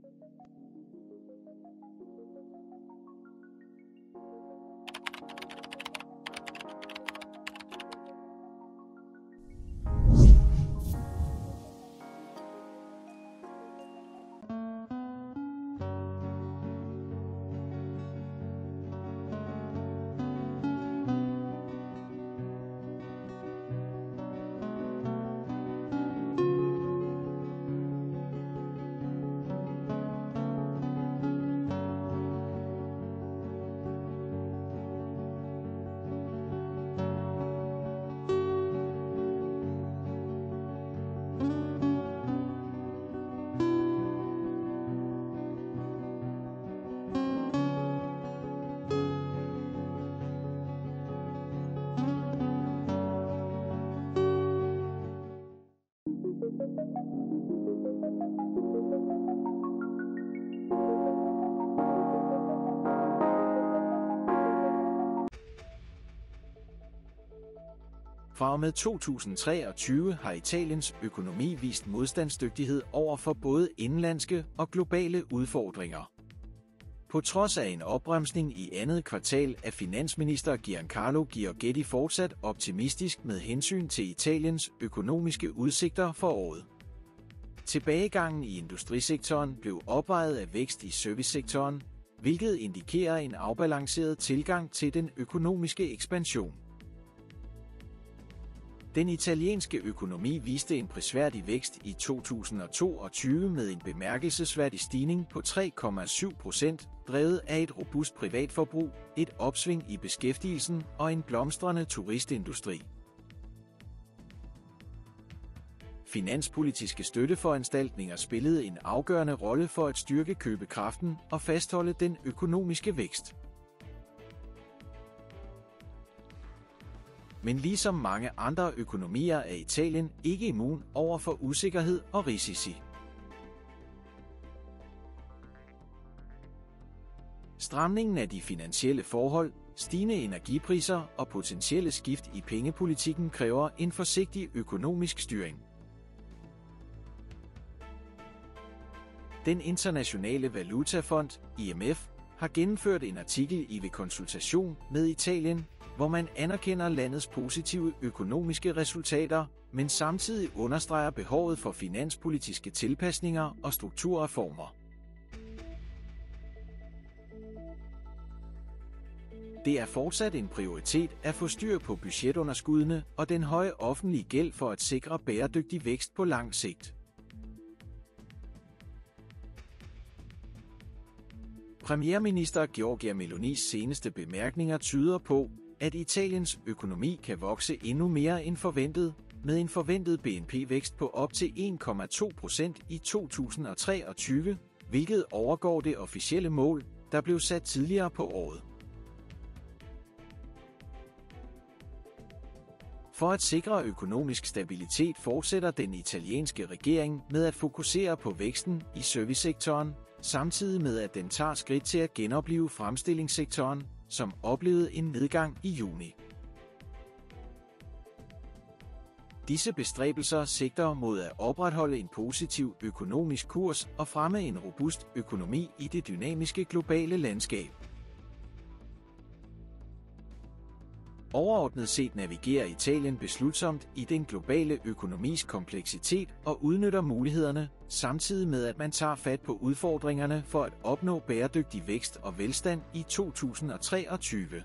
Thank you. Fra og med 2023 har Italiens økonomi vist modstandsdygtighed over for både indlandske og globale udfordringer. På trods af en opbremsning i andet kvartal er finansminister Giancarlo Giorgetti fortsat optimistisk med hensyn til Italiens økonomiske udsigter for året. Tilbagegangen i industrisektoren blev opvejet af vækst i servicesektoren, hvilket indikerer en afbalanceret tilgang til den økonomiske ekspansion. Den italienske økonomi viste en prisværdig vækst i 2022 med en bemærkelsesværdig stigning på 3,7 procent, drevet af et robust privatforbrug, et opsving i beskæftigelsen og en blomstrende turistindustri. Finanspolitiske støtteforanstaltninger spillede en afgørende rolle for at styrke købekraften og fastholde den økonomiske vækst. Men ligesom mange andre økonomier er Italien ikke immun over for usikkerhed og risici. Stramningen af de finansielle forhold, stigende energipriser og potentielle skift i pengepolitikken kræver en forsigtig økonomisk styring. Den internationale valutafond, IMF, har gennemført en artikel i ved konsultation med Italien, hvor man anerkender landets positive økonomiske resultater, men samtidig understreger behovet for finanspolitiske tilpasninger og strukturreformer. Det er fortsat en prioritet at få styr på budgetunderskuddene og den høje offentlige gæld for at sikre bæredygtig vækst på lang sigt. Premierminister Giorgia Melonis seneste bemærkninger tyder på, at Italiens økonomi kan vokse endnu mere end forventet, med en forventet BNP-vækst på op til 1,2 procent i 2023, hvilket overgår det officielle mål, der blev sat tidligere på året. For at sikre økonomisk stabilitet fortsætter den italienske regering med at fokusere på væksten i servicesektoren, samtidig med at den tager skridt til at genopleve fremstillingssektoren, som oplevede en nedgang i juni. Disse bestræbelser sigter mod at opretholde en positiv økonomisk kurs og fremme en robust økonomi i det dynamiske globale landskab. Overordnet set navigerer Italien beslutsomt i den globale økonomis kompleksitet og udnytter mulighederne, samtidig med at man tager fat på udfordringerne for at opnå bæredygtig vækst og velstand i 2023.